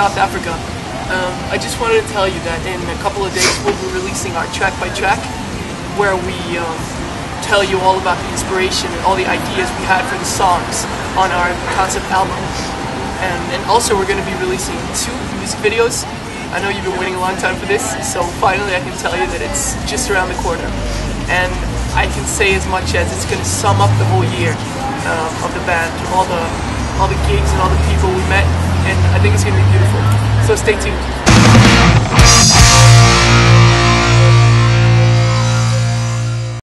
South Africa. Um, I just wanted to tell you that in a couple of days we'll be releasing our track by track, where we um, tell you all about the inspiration and all the ideas we had for the songs on our concept album. And, and also we're going to be releasing two music videos. I know you've been waiting a long time for this, so finally I can tell you that it's just around the corner. And I can say as much as it's going to sum up the whole year uh, of the band, all the all the gigs and all the people we met, and I think it's going to be beautiful. So stay tuned.